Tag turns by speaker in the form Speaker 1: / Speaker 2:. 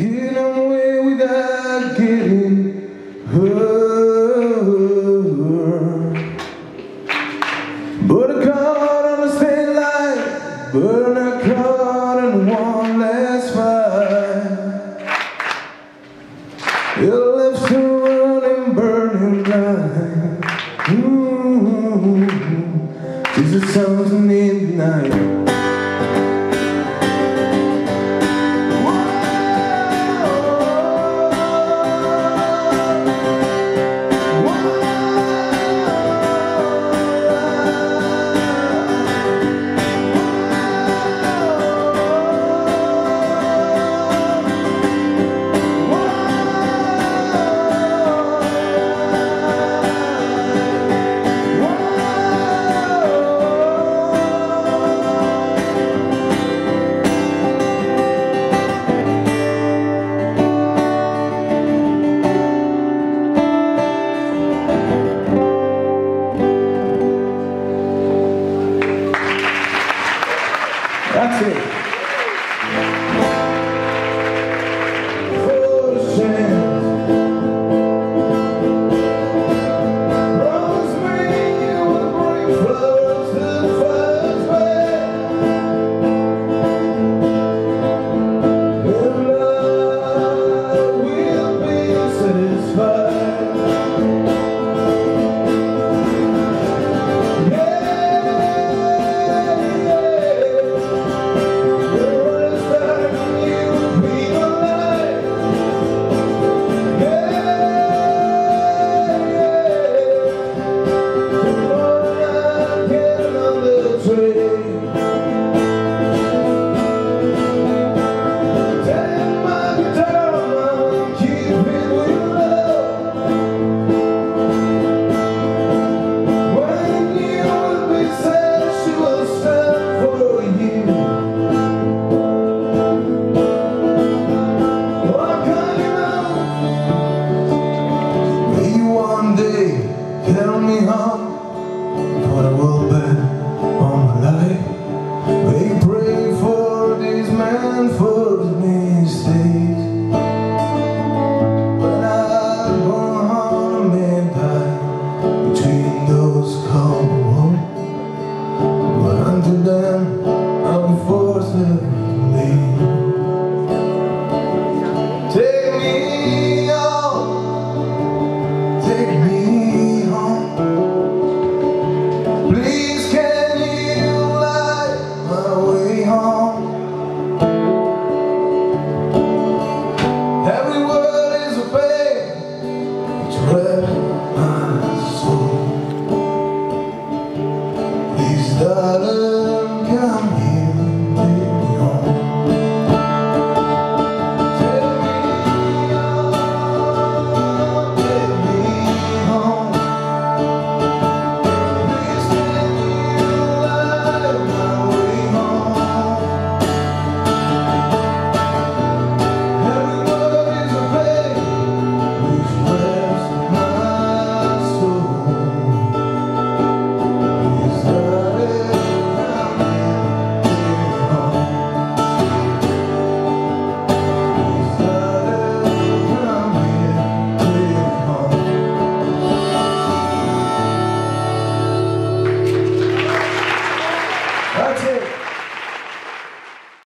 Speaker 1: Get away without getting hurt. But I caught on a state light, but I caught in one last fight. It left a running, burning light. Ooh, this is something in the night. Thank you.